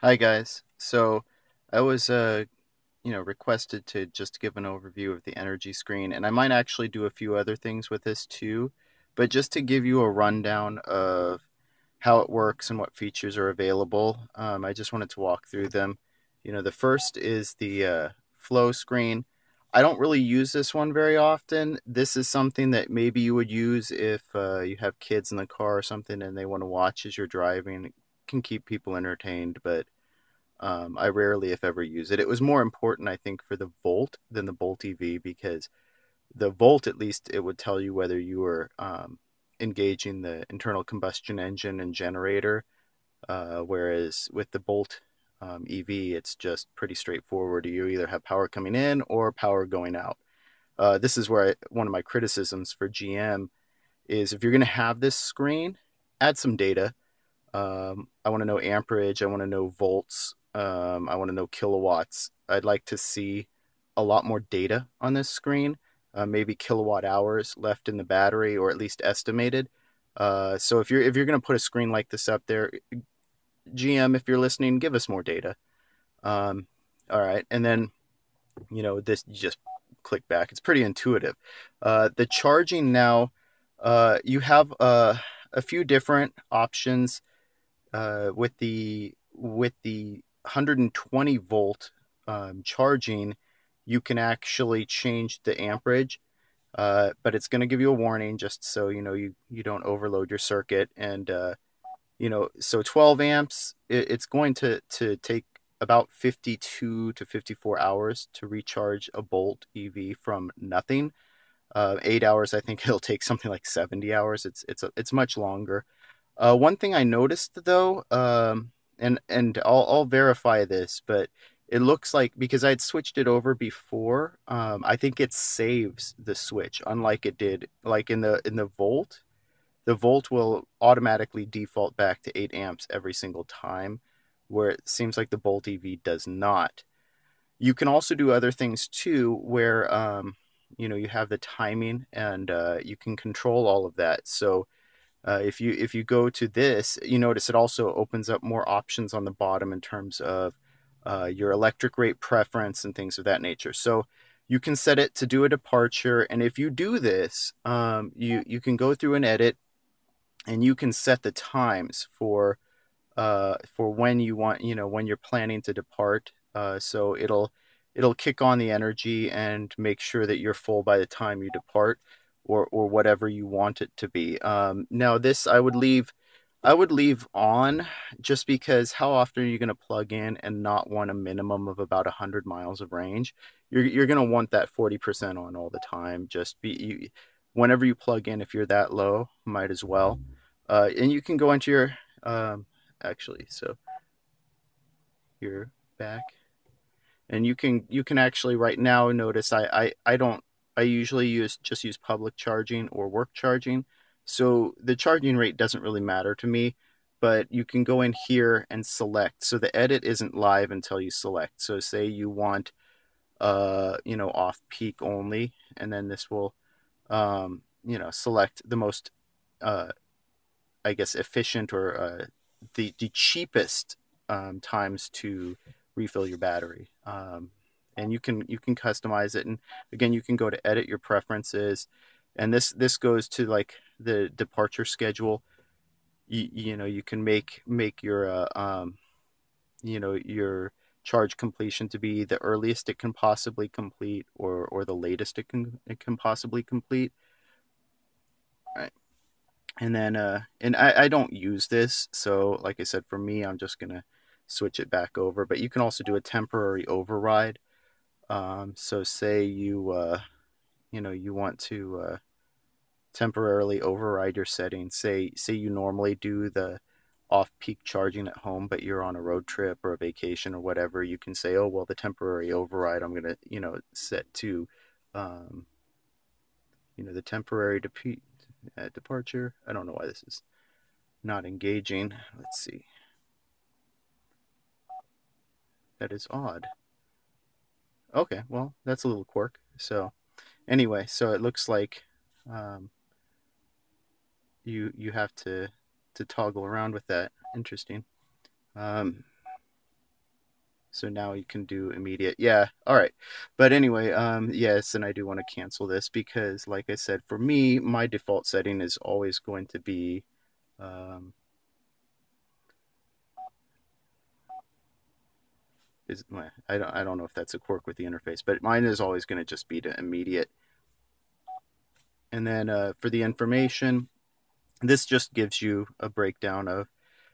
Hi guys. So I was uh you know requested to just give an overview of the energy screen and I might actually do a few other things with this too, but just to give you a rundown of how it works and what features are available, um, I just wanted to walk through them. You know, the first is the uh, flow screen. I don't really use this one very often. This is something that maybe you would use if uh, you have kids in the car or something and they want to watch as you're driving. Can keep people entertained, but um, I rarely, if ever, use it. It was more important, I think, for the Volt than the Bolt EV because the Volt, at least, it would tell you whether you were um, engaging the internal combustion engine and generator, uh, whereas with the Bolt um, EV, it's just pretty straightforward. You either have power coming in or power going out. Uh, this is where I, one of my criticisms for GM is if you're going to have this screen, add some data. Um, I want to know amperage. I want to know volts. Um, I want to know kilowatts. I'd like to see a lot more data on this screen, uh, maybe kilowatt hours left in the battery, or at least estimated. Uh, so if you're if you're going to put a screen like this up there, GM, if you're listening, give us more data. Um, all right, and then you know this you just click back. It's pretty intuitive. Uh, the charging now, uh, you have uh, a few different options uh, with the with the 120 volt um, charging. You can actually change the amperage, uh, but it's going to give you a warning just so you know you you don't overload your circuit and uh, you know so 12 amps. It, it's going to to take about 52 to 54 hours to recharge a Bolt EV from nothing. Uh, eight hours, I think it'll take something like 70 hours. It's it's it's much longer. Uh, one thing I noticed though, um, and and I'll I'll verify this, but it looks like because I'd switched it over before, um, I think it saves the switch, unlike it did like in the in the Volt. The Volt will automatically default back to eight amps every single time, where it seems like the Bolt EV does not. You can also do other things too, where um, you know you have the timing and uh, you can control all of that. So uh, if you if you go to this, you notice it also opens up more options on the bottom in terms of uh, your electric rate preference and things of that nature. So you can set it to do a departure, and if you do this, um, you you can go through and edit, and you can set the times for uh, for when you want you know when you're planning to depart. Uh, so it'll it'll kick on the energy and make sure that you're full by the time you depart or or whatever you want it to be. Um, now this I would leave I would leave on just because how often are you going to plug in and not want a minimum of about 100 miles of range? You're, you're going to want that 40% on all the time. Just be, you, whenever you plug in, if you're that low, might as well. Uh, and you can go into your, um, actually, so you're back and you can, you can actually right now notice I, I, I don't I usually use just use public charging or work charging. So the charging rate doesn't really matter to me, but you can go in here and select. So the edit isn't live until you select. So say you want, uh, you know, off peak only, and then this will, um, you know, select the most, uh, I guess, efficient or uh, the the cheapest um, times to refill your battery. Um, and you can you can customize it and again you can go to edit your preferences and this this goes to like the departure schedule. You, you know you can make make your uh, um you know your charge completion to be the earliest it can possibly complete or or the latest it can it can possibly complete. Right. And then uh and I, I don't use this so like i said for me i'm just gonna switch it back over but you can also do a temporary override um, so say you, uh, you know, you want to uh, temporarily override your settings. Say, say you normally do the off-peak charging at home, but you're on a road trip or a vacation or whatever. You can say, oh well, the temporary override I'm gonna, you know, set to, um, you know, the temporary de- uh, departure. I don't know why this is not engaging. Let's see. That is odd. Okay, well, that's a little quirk. So, anyway, so it looks like um, you you have to to toggle around with that. Interesting. Um, So now you can do immediate. Yeah, all right. But anyway, um, yes, and I do want to cancel this because, like I said, for me, my default setting is always going to be um, is I don't I don't know if that's a quirk with the interface, but mine is always going to just be to immediate. And then uh, for the information, this just gives you a breakdown of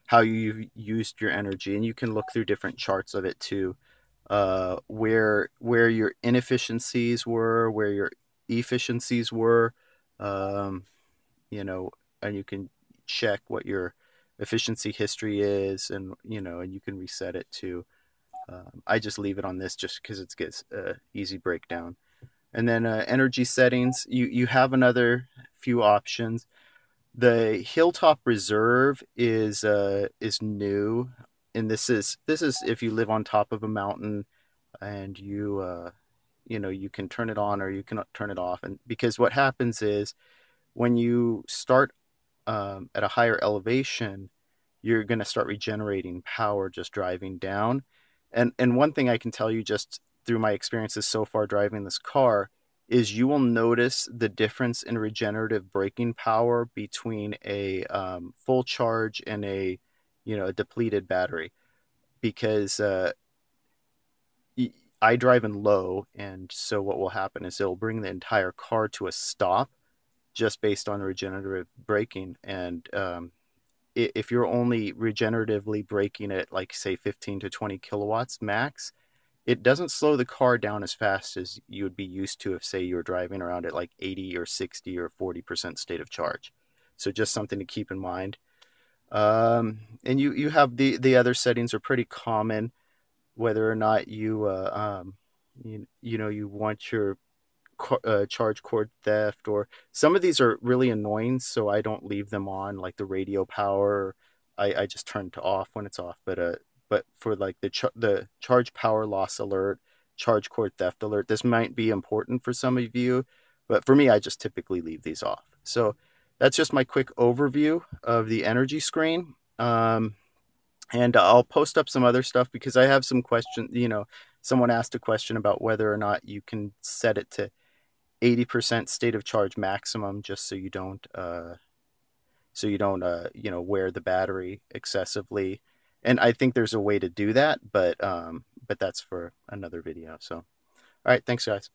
how you used your energy, and you can look through different charts of it too, uh, where where your inefficiencies were, where your efficiencies were, um, you know, and you can check what your efficiency history is, and you know, and you can reset it too. Um, I just leave it on this just because it gets uh, easy breakdown. And then uh, energy settings, you, you have another few options. The Hilltop Reserve is uh, is new, and this is this is if you live on top of a mountain, and you uh, you know you can turn it on or you can turn it off. And because what happens is when you start um, at a higher elevation, you're going to start regenerating power just driving down and and one thing I can tell you just through my experiences so far driving this car is you will notice the difference in regenerative braking power between a um, full charge and a you know a depleted battery. Because uh, I drive in low and so what will happen is it'll bring the entire car to a stop just based on regenerative braking. And um, if you're only regeneratively braking at like say 15 to 20 kilowatts max it doesn't slow the car down as fast as you would be used to if say you were driving around at like 80 or 60 or 40% state of charge. So just something to keep in mind. Um, and you you have the the other settings are pretty common whether or not you uh, um, you, you know you want your uh, charge cord theft or some of these are really annoying so i don't leave them on like the radio power i, I just turn to off when it's off but uh but for like the the charge power loss alert charge cord theft alert this might be important for some of you but for me i just typically leave these off so that's just my quick overview of the energy screen um, and I'll post up some other stuff because I have some questions. You know, someone asked a question about whether or not you can set it to 80% state of charge maximum just so you don't uh, so you don't uh, you know wear the battery excessively. And i think there's a way to do that but um, but that's for another video so. All right thanks guys